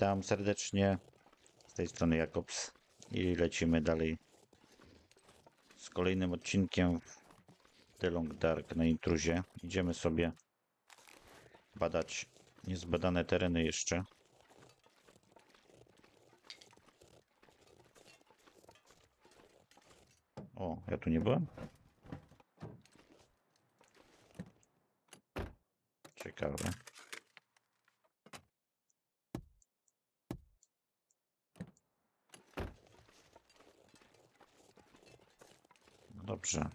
Witam serdecznie. Z tej strony Jakobs i lecimy dalej z kolejnym odcinkiem w The Long Dark na intruzie. Idziemy sobie badać niezbadane tereny jeszcze. O, ja tu nie byłem? Ciekawe. Dobrze.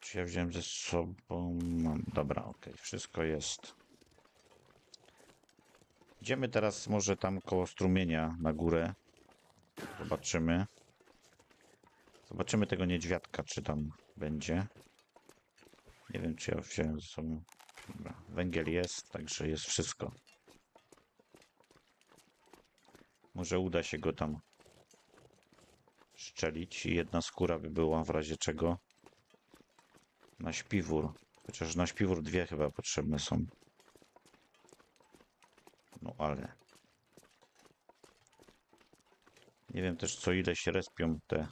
Czy ja wziąłem ze sobą? Mam. Dobra, ok, wszystko jest. Idziemy teraz może tam koło strumienia na górę. Zobaczymy. Zobaczymy tego niedźwiadka, czy tam będzie. Nie wiem, czy ja wziąłem ze sobą. Dobra, węgiel jest, także jest wszystko. Może uda się go tam szczelić i jedna skóra by była w razie czego na śpiwór. Chociaż na śpiwór dwie chyba potrzebne są. No ale... Nie wiem też co ile się respią te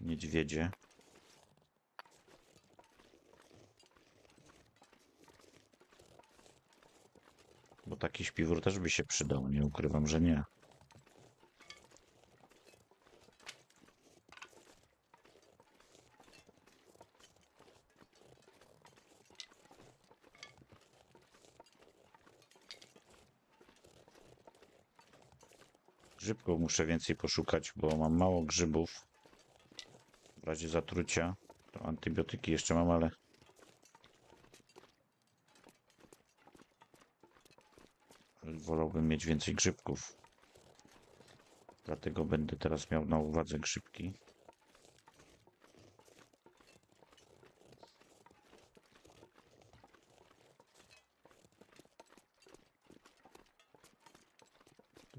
niedźwiedzie. Taki śpiwór też by się przydał, nie ukrywam, że nie. Grzybków muszę więcej poszukać, bo mam mało grzybów. W razie zatrucia. To antybiotyki jeszcze mam, ale wolałbym mieć więcej grzybków. Dlatego będę teraz miał na uwadze grzybki.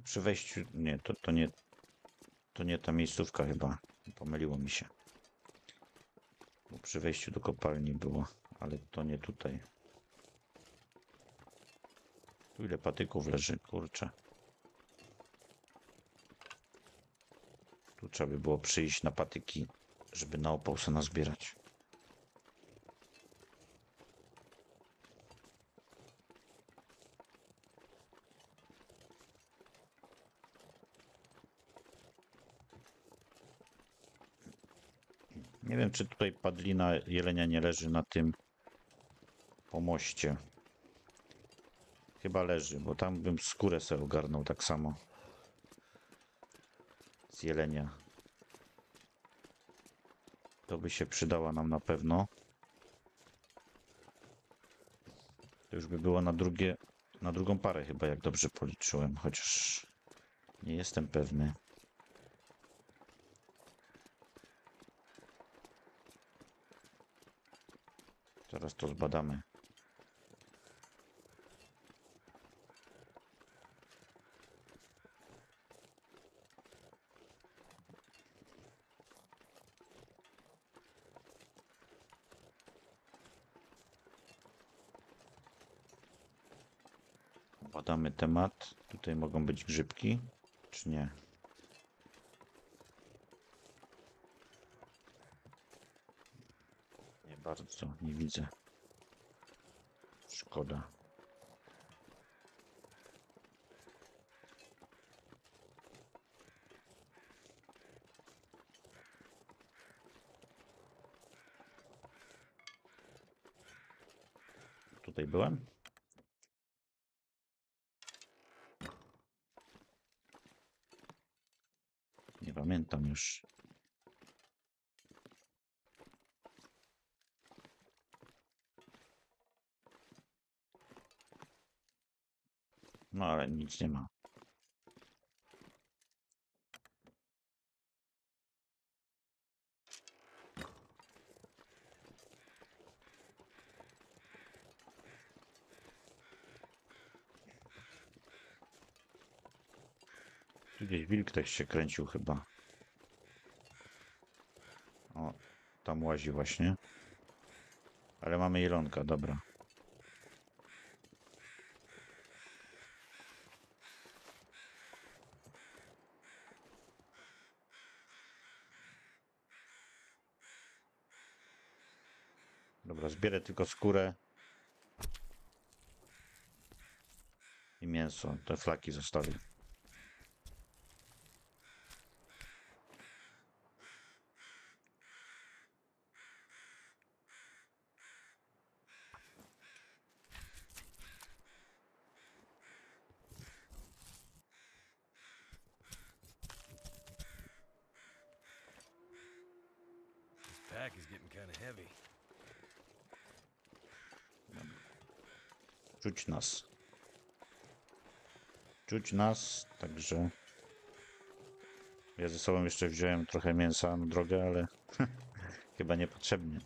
Przy wejściu, nie, to, to nie, to nie ta miejscówka chyba. Pomyliło mi się. Bo przy wejściu do kopalni było, ale to nie tutaj. Tu ile patyków leży, kurczę. Tu trzeba by było przyjść na patyki, żeby na opał se nazbierać. Nie wiem, czy tutaj padlina jelenia nie leży na tym pomoście. Chyba leży, bo tam bym skórę sobie ogarnął tak samo. Z jelenia. To by się przydała nam na pewno. To już by było na drugie, na drugą parę chyba, jak dobrze policzyłem, chociaż nie jestem pewny. Zaraz to zbadamy. Temat. Tutaj mogą być grzybki, czy nie? Nie bardzo, nie widzę. Szkoda. Tutaj byłem? Nie pamiętam już. No ale nic nie ma. Gdzieś wilk też się kręcił chyba. O, tam łazi właśnie. Ale mamy jelonka, dobra. Dobra, zbierę tylko skórę. I mięso. Te flaki zostawię. Czuć nas, także... Ja ze sobą jeszcze wziąłem trochę mięsa na drogę, ale chyba niepotrzebnie.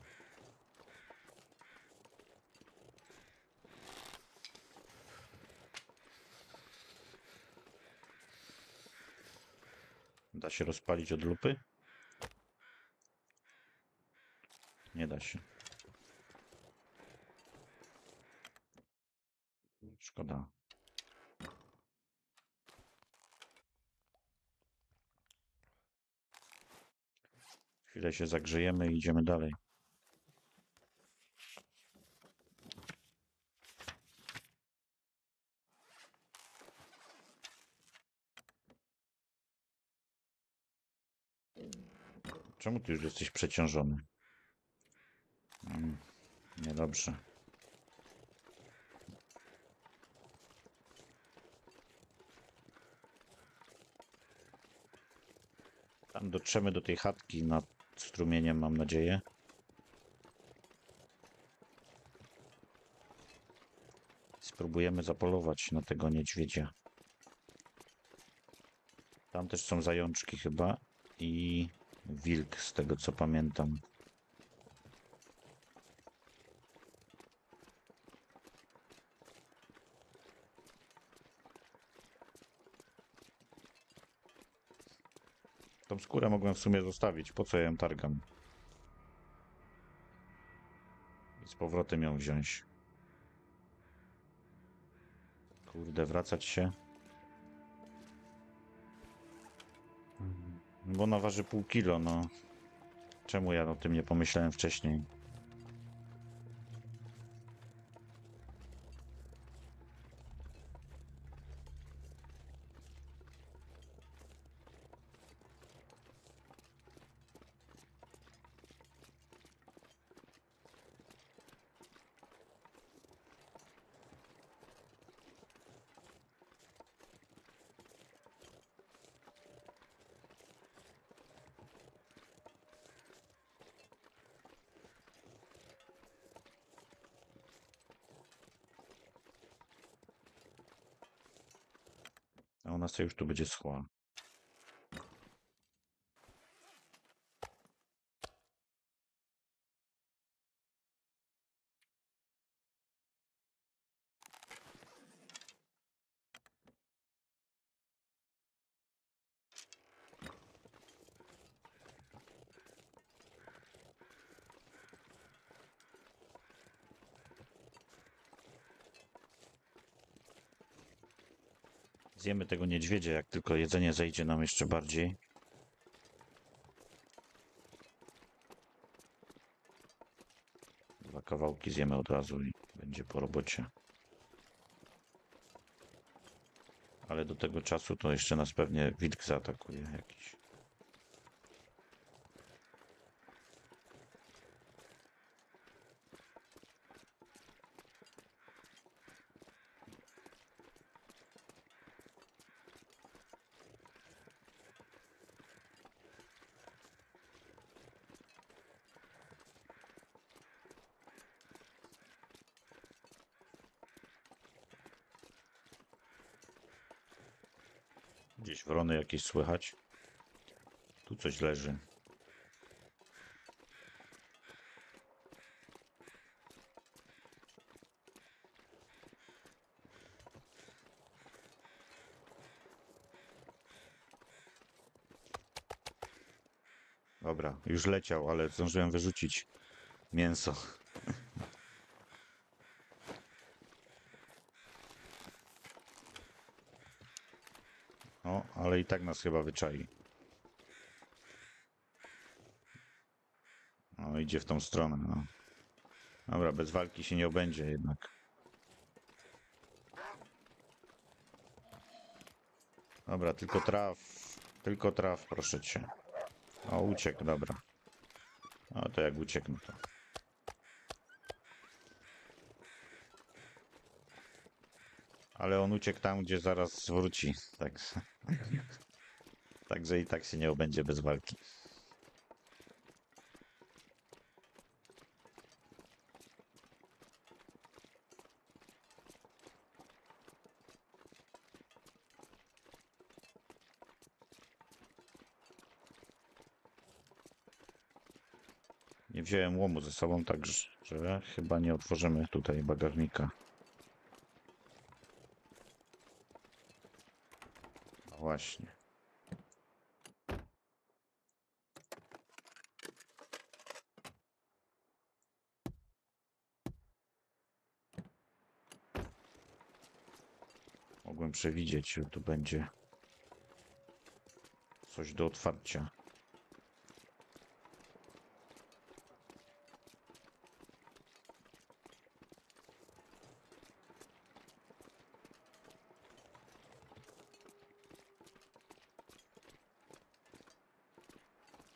Da się rozpalić od lupy? Nie da się. Szkoda. Chwilę się zagrzejemy i idziemy dalej. Czemu ty już jesteś przeciążony? Mm, niedobrze. Tam dotrzemy do tej chatki nad strumieniem, mam nadzieję. Spróbujemy zapolować na tego niedźwiedzia. Tam też są zajączki chyba i wilk, z tego co pamiętam. Tą skórę mogłem w sumie zostawić. Po co ja ją targam? I z powrotem ją wziąć. Kurde, wracać się. Bo ona waży pół kilo, no. Czemu ja o tym nie pomyślałem wcześniej? A ona sobie już tu będzie schła. Zjemy tego niedźwiedzia, jak tylko jedzenie zejdzie nam jeszcze bardziej. Dwa kawałki zjemy od razu i będzie po robocie. Ale do tego czasu to jeszcze nas pewnie wilk zaatakuje jakiś. Gdzieś wrony jakieś słychać. Tu coś leży. Dobra, już leciał, ale zdążyłem wyrzucić mięso. ale i tak nas chyba wyczai. O, idzie w tą stronę, no. Dobra, bez walki się nie obędzie jednak. Dobra, tylko traf. Tylko traf, proszę cię. O, uciekł, dobra. O, to jak uciekł, no to. Ale on uciekł tam, gdzie zaraz wróci. Tak. Także i tak się nie obędzie bez walki. Nie wziąłem łomu ze sobą, także chyba nie otworzymy tutaj bagażnika. No właśnie. Mogłem przewidzieć, że tu będzie coś do otwarcia.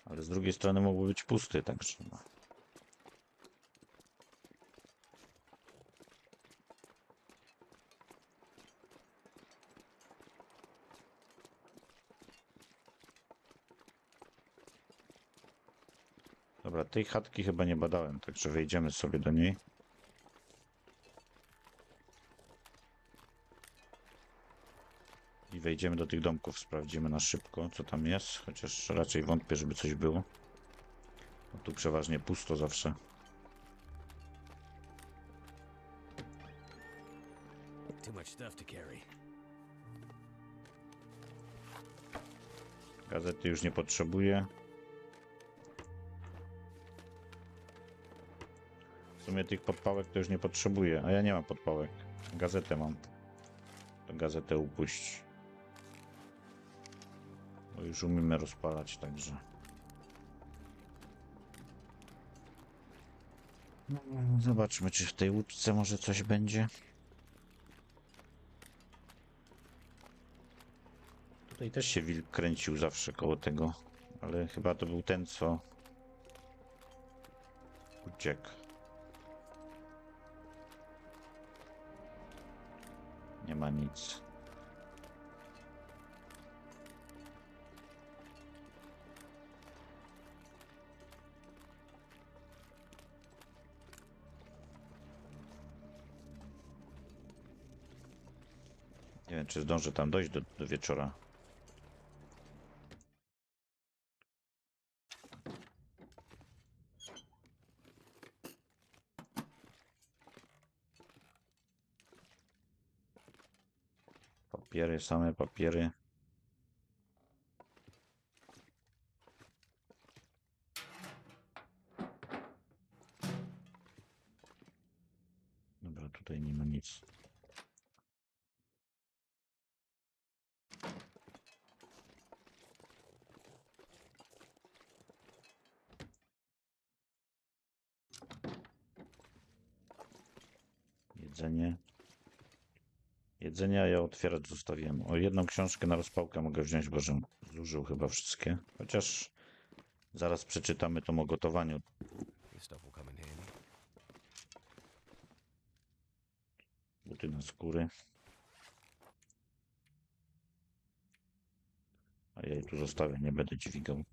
Ale z drugiej strony mógłby być pusty, także no. Dobra, tej chatki chyba nie badałem, także wejdziemy sobie do niej. I wejdziemy do tych domków, sprawdzimy na szybko, co tam jest, chociaż raczej wątpię, żeby coś było. Bo tu przeważnie pusto zawsze. Too much stuff to carry. Gazety już nie potrzebuję. Sumie tych podpałek to już nie potrzebuję, a ja nie mam podpałek. Gazetę mam. To gazetę upuść. Bo już umiemy rozpalać, także. No, Zobaczmy, czy w tej łódce może coś będzie. Tutaj też się wilk kręcił zawsze koło tego, ale chyba to był ten, co uciekł. Nie ma nic. Nie wiem, czy zdążę tam dojść do, do wieczora. самые папиры. Jedzenia ja otwierać zostawiłem. O jedną książkę na rozpałkę mogę wziąć, bo żem zużył chyba wszystkie. Chociaż zaraz przeczytamy to o gotowaniu. Buty na skóry. A ja je tu zostawię, nie będę dźwigał.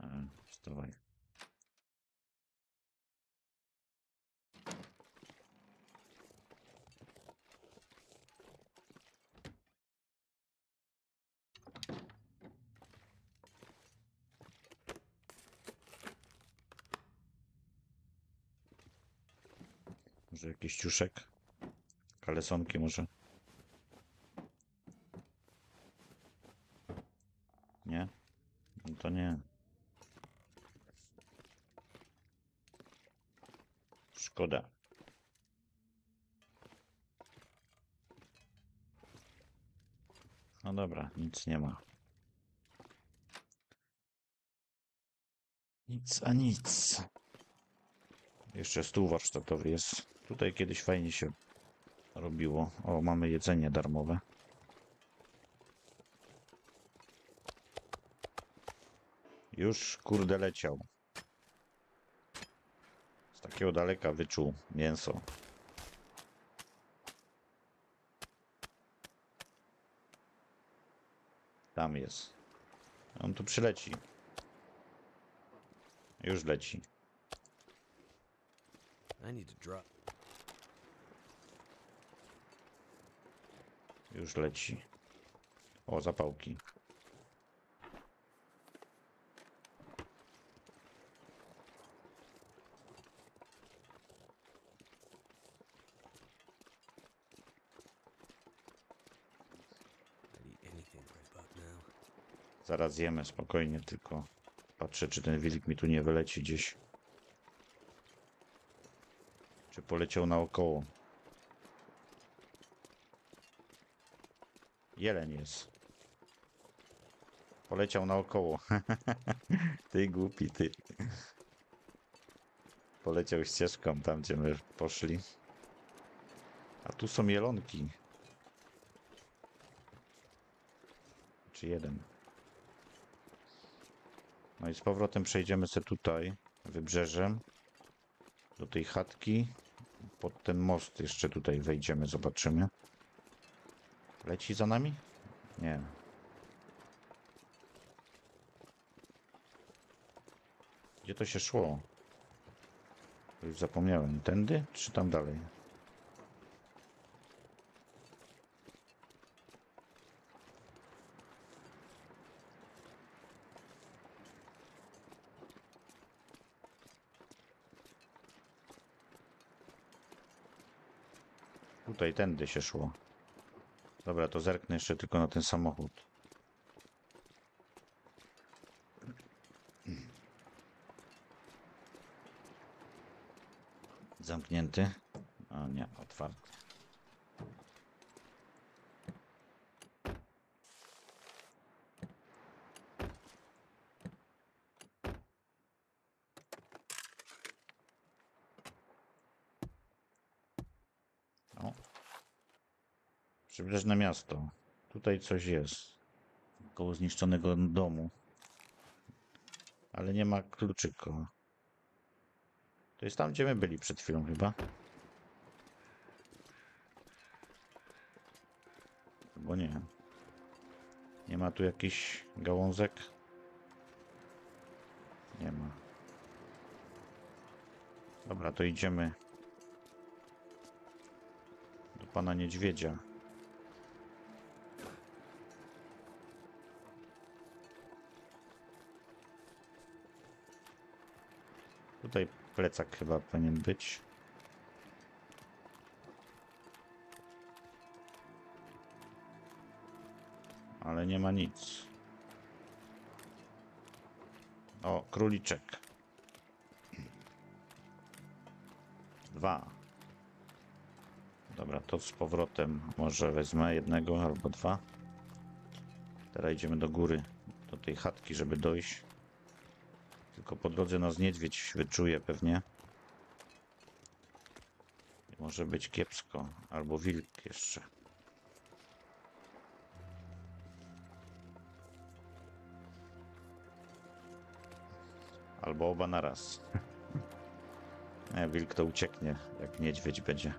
E, Wstawaj. Może jakiś ciuszek? Kalesonki może? Nie? No to nie. Szkoda. dobra, nic nie ma. Nic a nic. Jeszcze stół warsztatowy jest. Tutaj kiedyś fajnie się robiło. O, mamy jedzenie darmowe. Już kurde leciał. Z takiego daleka wyczuł mięso. Tam jest. On tu przyleci. Już leci. I need to drop. Już leci. O, zapałki. Zaraz jemy spokojnie, tylko patrzę, czy ten wilk mi tu nie wyleci gdzieś. Czy poleciał naokoło. Jeleń jest. Poleciał naokoło. ty głupi, ty. Poleciał ścieżką tam, gdzie my poszli. A tu są jelonki. Czy jeden? No i z powrotem przejdziemy sobie tutaj, wybrzeżem, do tej chatki. Pod ten most jeszcze tutaj wejdziemy, zobaczymy. Leci za nami? Nie. Gdzie to się szło? Już zapomniałem. Tędy, czy tam dalej? Tutaj, tędy się szło. Dobra, to zerknę jeszcze tylko na ten samochód. Zamknięty? A nie, otwarty. Przybrzeżne miasto. Tutaj coś jest. Koło zniszczonego domu. Ale nie ma kluczyka. To jest tam, gdzie my byli przed chwilą chyba. Bo nie. Nie ma tu jakichś gałązek? Nie ma. Dobra, to idziemy do pana niedźwiedzia. Tutaj plecak chyba powinien być. Ale nie ma nic. O, króliczek. Dwa. Dobra, to z powrotem może wezmę jednego albo dwa. Teraz idziemy do góry, do tej chatki, żeby dojść. Tylko po drodze nas niedźwiedź wyczuje pewnie. Może być kiepsko, albo wilk jeszcze. Albo oba naraz. Nie, wilk to ucieknie, jak niedźwiedź będzie.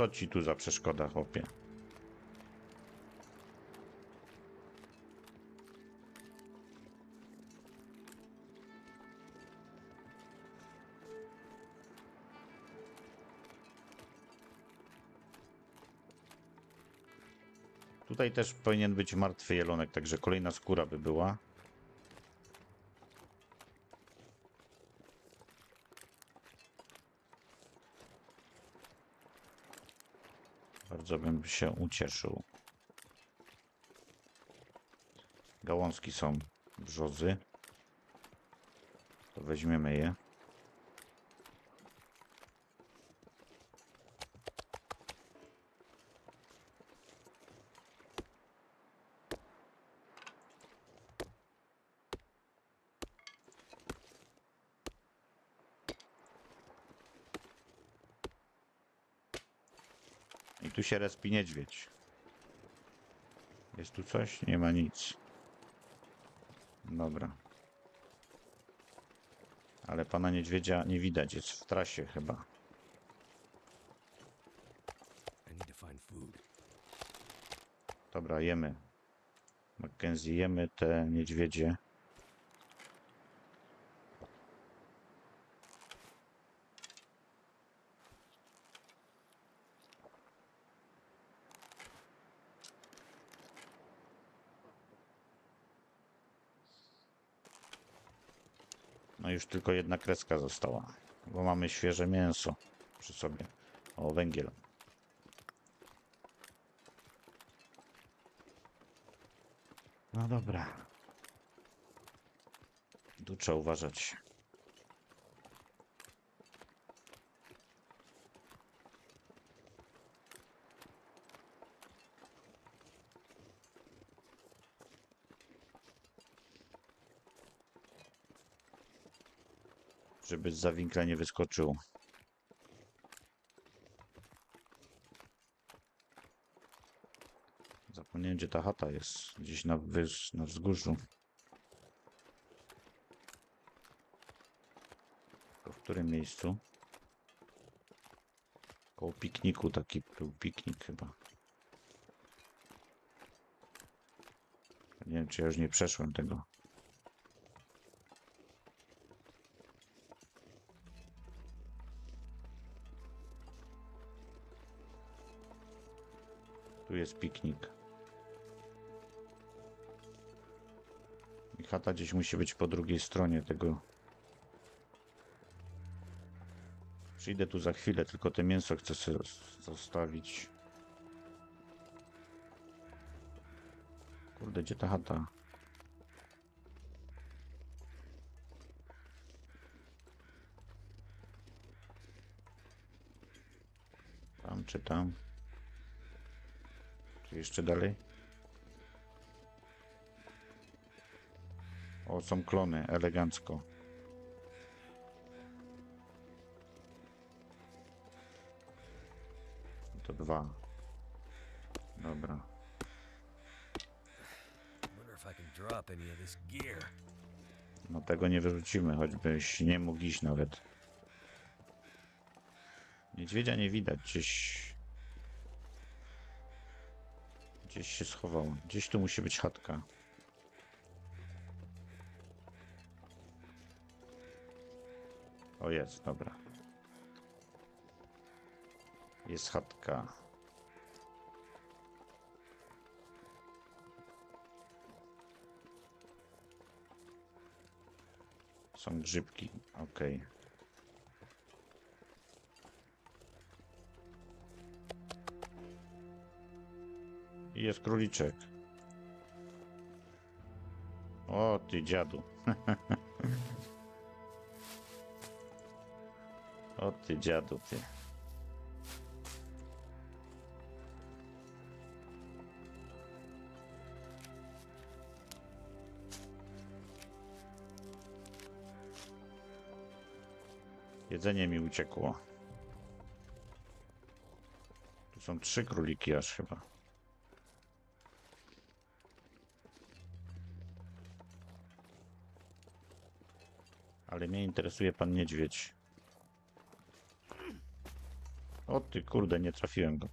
Co, ci tu za przeszkoda, chłopie? Tutaj też powinien być martwy jelonek, także kolejna skóra by była. Bardzo bym się ucieszył. Gałązki są. brzozy. To weźmiemy je. Tu się respi niedźwiedź. Jest tu coś? Nie ma nic. Dobra. Ale pana niedźwiedzia nie widać, jest w trasie chyba. Dobra, jemy. Mackenzie, jemy te niedźwiedzie. No już tylko jedna kreska została, bo mamy świeże mięso przy sobie. O, węgiel. No dobra. Tu trzeba uważać. Żeby z zawinkla nie wyskoczył. Zapomniałem, gdzie ta chata jest. Gdzieś na, wyż, na wzgórzu. To w którym miejscu? Koło pikniku taki był piknik chyba. Nie wiem, czy ja już nie przeszłem tego. Tu jest piknik. I chata gdzieś musi być po drugiej stronie tego. Przyjdę tu za chwilę, tylko te mięso chcę sobie zostawić. Kurde, gdzie ta chata? Tam czy tam? Jeszcze dalej? O, są klony, elegancko. To dwa. Dobra. No tego nie wyrzucimy, choćbyś nie mógł iść nawet. Niedźwiedzia nie widać, gdzieś... Gdzieś się schował. Gdzieś tu musi być chatka. O jest, dobra. Jest chatka. Są grzybki, okej. Jest króliczek. O ty dziadu. o ty dziadu, ty. Jedzenie mi uciekło. Tu są trzy króliki aż chyba. Ale mnie interesuje pan niedźwiedź. O ty kurde, nie trafiłem go.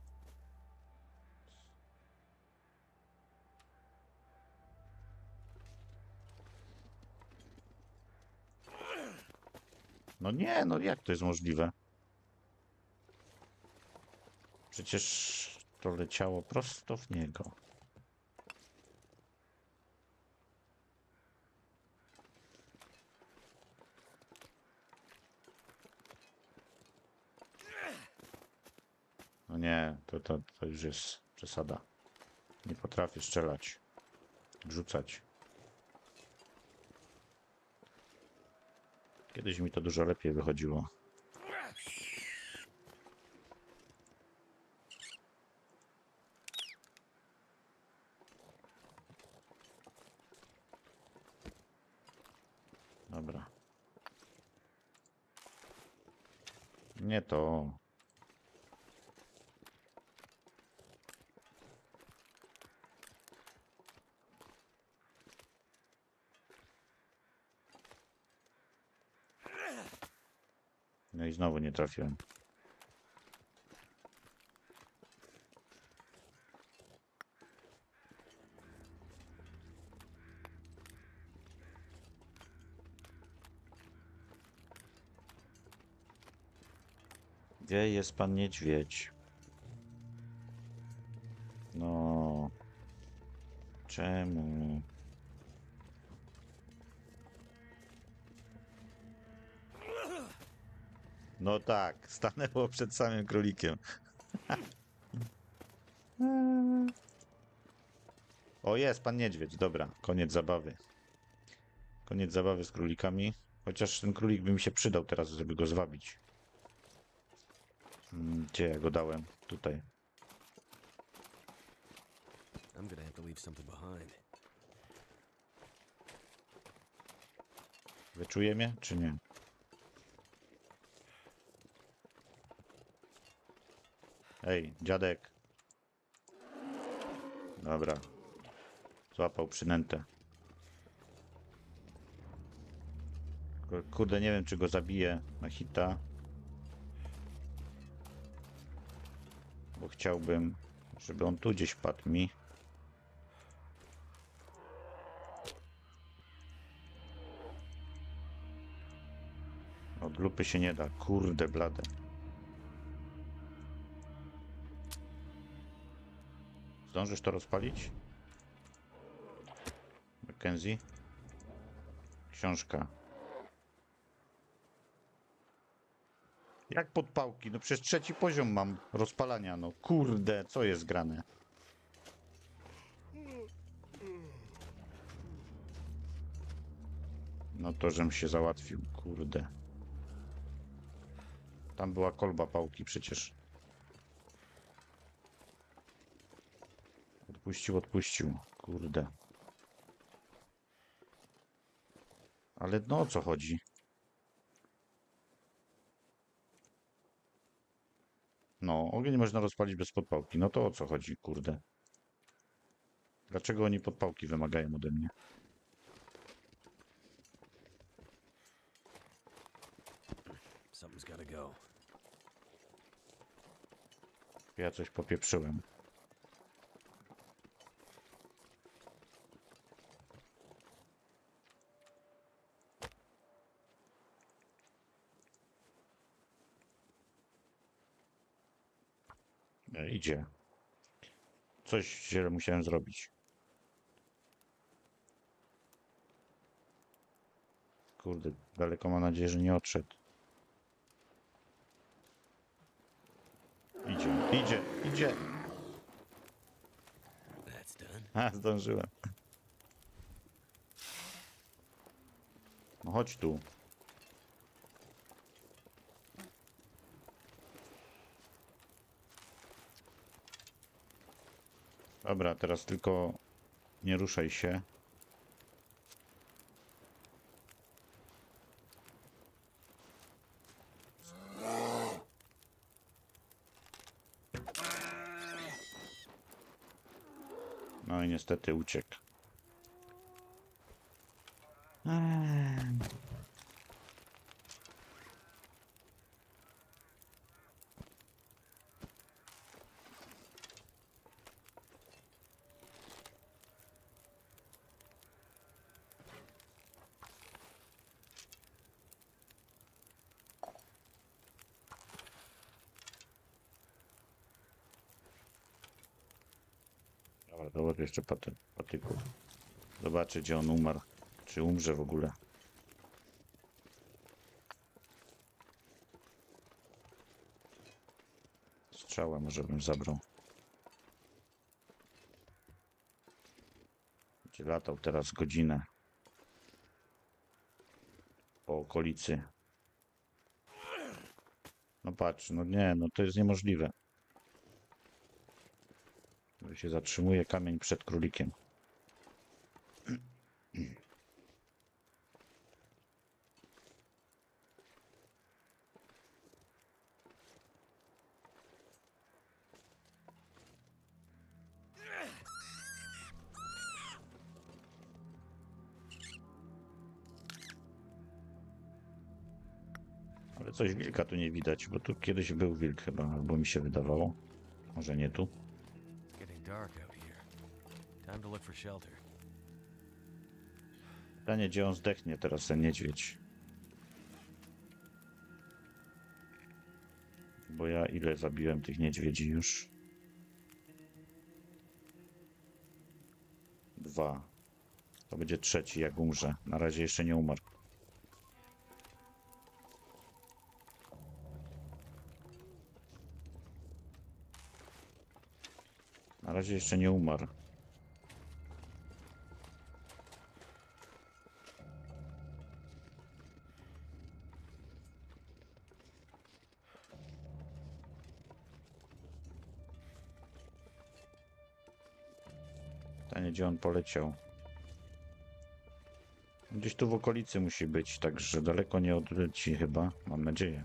No nie, no jak to jest możliwe? Przecież to leciało prosto w niego. Nie, to, to, to już jest przesada. Nie potrafię strzelać. Rzucać. Kiedyś mi to dużo lepiej wychodziło. Znowu nie trafiłem. Gdzie jest pan niedźwiedź? No. Czemu? No tak, stanęło przed samym królikiem. o, jest pan niedźwiedź. Dobra, koniec zabawy. Koniec zabawy z królikami. Chociaż ten królik by mi się przydał teraz, żeby go zwabić. Mm, Gdzie ja go dałem? Tutaj. I'm gonna have to leave something behind. Wyczuje mnie, czy nie? Ej, dziadek. Dobra. Złapał przynętę. Kur- Kurde, nie wiem, czy go zabiję na hita. Bo chciałbym, żeby on tu gdzieś padł mi. Od lupy się nie da. Kurde blade. Zdążysz to rozpalić? Mackenzie? Książka. Jak podpałki? No przecież trzeci poziom mam rozpalania. No kurde, co jest grane? No to, żem się załatwił, kurde. Tam była kolba pałki przecież. Odpuścił, odpuścił. Kurde. Ale no o co chodzi? No, ogień można rozpalić bez podpałki. No to o co chodzi, kurde? Dlaczego oni podpałki wymagają ode mnie? Ja coś popieprzyłem. Idzie. Coś źle musiałem zrobić. Kurde, daleko mam nadzieję, że nie odszedł. Idzie, idzie, idzie. A, zdążyłem. No chodź tu. Dobra, teraz tylko nie ruszaj się. No i niestety uciekł. Eee. Dobra, dowód jeszcze paty, patyków. Zobaczę, gdzie on umarł. Czy umrze w ogóle. Strzała może bym zabrał. Będzie latał teraz godzinę. Po okolicy. No patrz, no nie, no to jest niemożliwe. Tu się zatrzymuje kamień przed królikiem. Coś wilka tu nie widać, bo tu kiedyś był wilk chyba, albo mi się wydawało. Może nie tu. To look for shelter. Pytanie, gdzie on zdechnie teraz ten niedźwiedź. Bo ja ile zabiłem tych niedźwiedzi już? Dwa. To będzie trzeci, jak umrze. Na razie jeszcze nie umarł. Na razie jeszcze nie umarł. Gdzie on poleciał. Gdzieś tu w okolicy musi być, także daleko nie odleci chyba, mam nadzieję.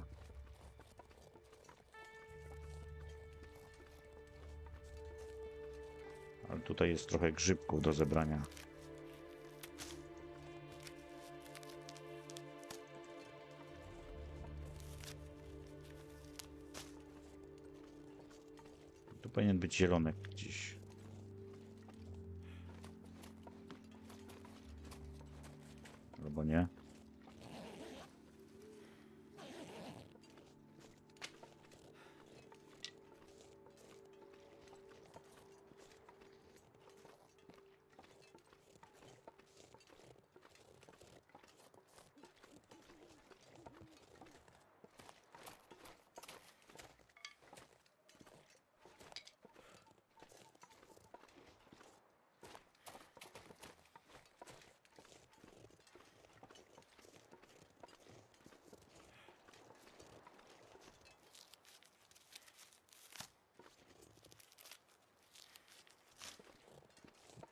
Ale tutaj jest trochę grzybków do zebrania. Tu powinien być zielonek gdzieś. Albo nie.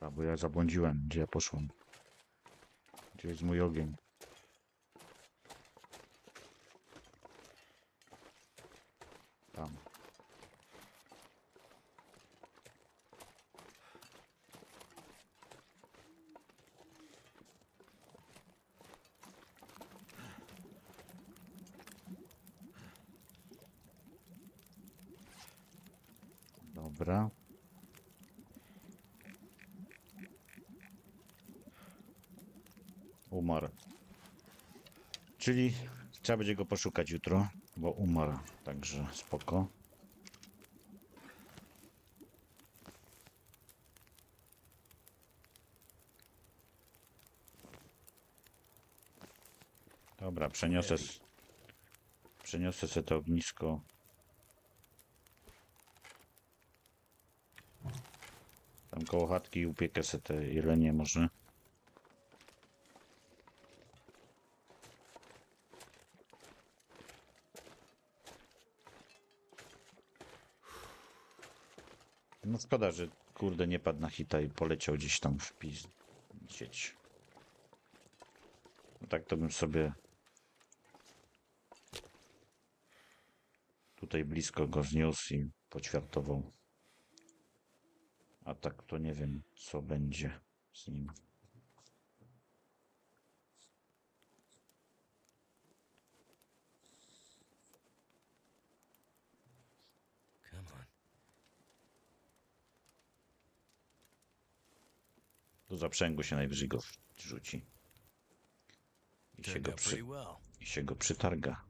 A, bo ja zabłądziłem, gdzie ja poszłem. Gdzie jest mój ogień? Tam. Dobra. Umarł. Czyli trzeba będzie go poszukać jutro, bo umarł. Także spoko. Dobra, przeniosę. Przeniosę sobie to ognisko. Tam koło chatki i upiekę sobie te jelenie może. Szkoda, że kurde nie padł na hita i poleciał gdzieś tam w pis sieć. No tak to bym sobie tutaj blisko go zniósł i poćwiartował. A tak to nie wiem co będzie z nim. Come on. Do zaprzęgu się najwyżej go wrzuci. I się go, przy, i się go przytarga.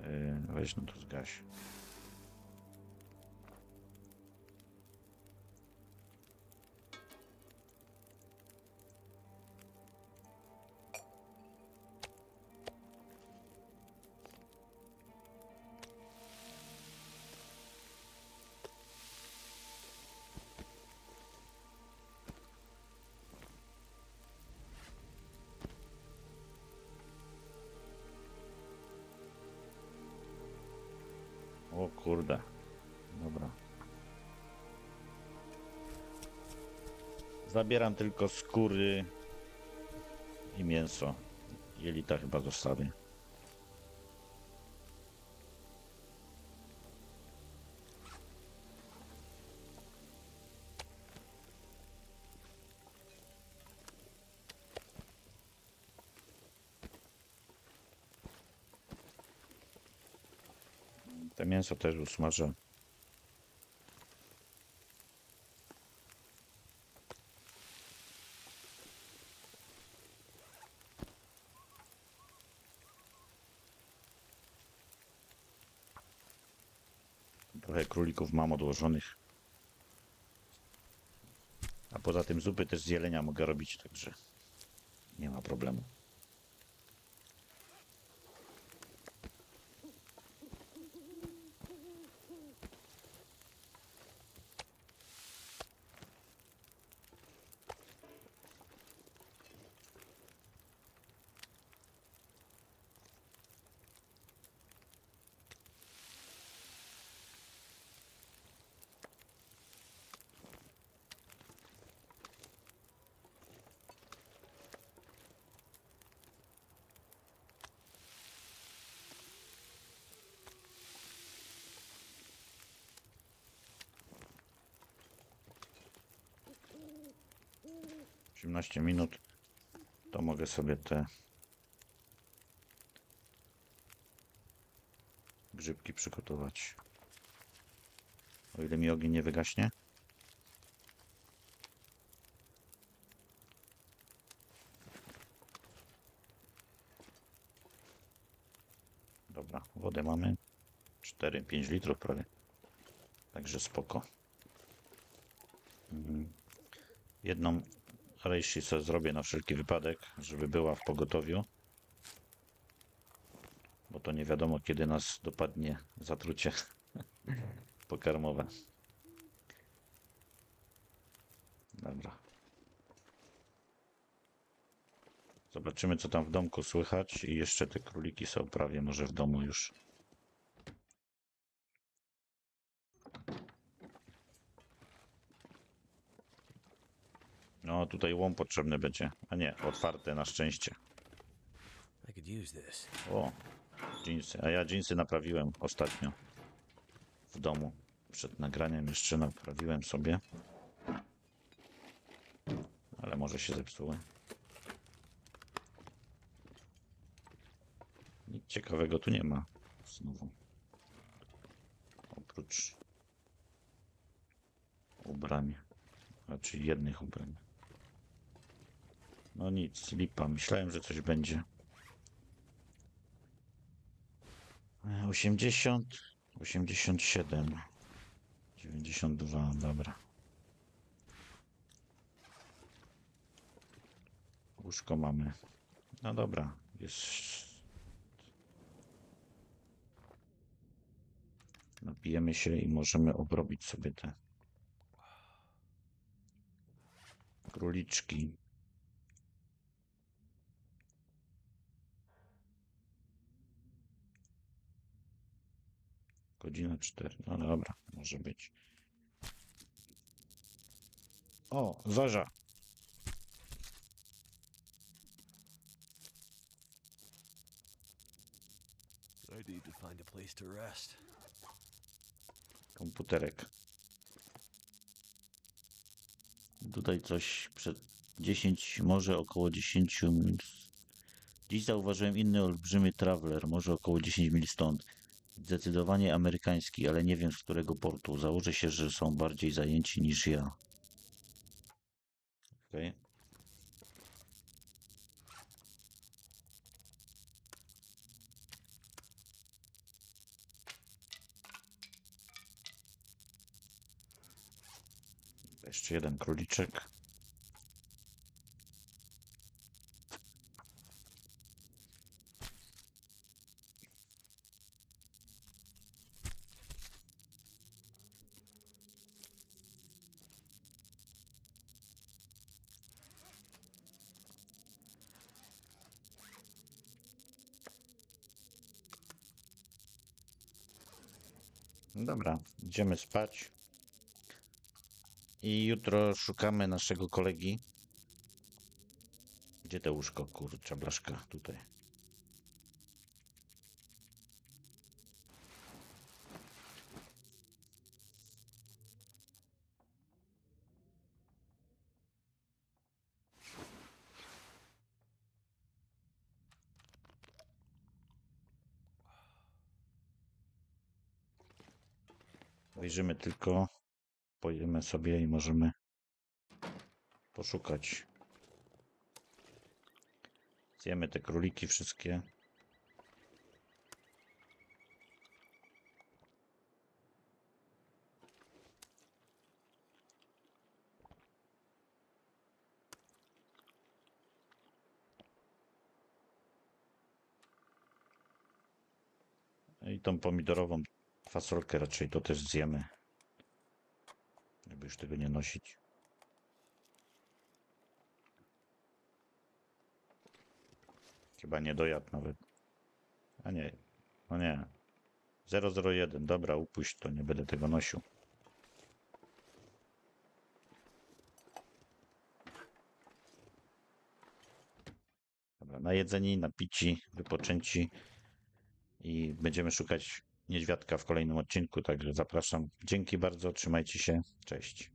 Yy, weź no to zgaś. Zabieram tylko skóry i mięso. Jelita chyba zostawię. Te mięso też usmażę. Trochę królików mam odłożonych. A poza tym zupy też z jelenia mogę robić, także nie ma problemu. Osiemnaście minut. To mogę sobie te grzybki przygotować. O ile mi ogień nie wygaśnie. Dobra, wodę mamy. 4-5 litrów prawie. Także spoko. Mhm. Jedną rejsi sobie zrobię na wszelki wypadek, żeby była w pogotowiu. Bo to nie wiadomo kiedy nas dopadnie zatrucie pokarmowe. Dobra. Zobaczymy co tam w domku słychać i jeszcze te króliki są prawie może w domu już. No tutaj łom potrzebny będzie. A nie, otwarte na szczęście. O, jeansy. A ja jeansy naprawiłem ostatnio w domu. Przed nagraniem jeszcze naprawiłem sobie. Ale może się zepsuły. Nic ciekawego tu nie ma. Znowu. Oprócz ubrań. Znaczy jednych ubrań. No nic, lipa. Myślałem, że coś będzie. 80, 87, 92, dobra. Łóżko mamy. No dobra, jest. Napijemy się i możemy obrobić sobie te króliczki. Godzina 4. No dobra, może być. O, zorza. I need to find a place to rest. Komputerek. Tutaj coś przed 10, może około 10 mil. Dziś zauważyłem inny olbrzymy traveler, może około 10 mil stąd. Zdecydowanie amerykański, ale nie wiem z którego portu. Założę się, że są bardziej zajęci niż ja. Okej. Jeszcze jeden króliczek. Idziemy spać. I jutro szukamy naszego kolegi. Gdzie to łóżko, kurczę, blaszka? Tutaj. Wyjrzymy tylko, pojedziemy sobie i możemy poszukać. Zjemy te króliki wszystkie. I tą pomidorową fasolkę raczej to też zjemy. Żeby już tego nie nosić. Chyba nie dojadł nawet. A nie. No nie. 001. Dobra, upuść to, nie będę tego nosił. Dobra, najedzeni, napici, wypoczęci i będziemy szukać niedźwiadka w kolejnym odcinku, także zapraszam. Dzięki bardzo, trzymajcie się, cześć.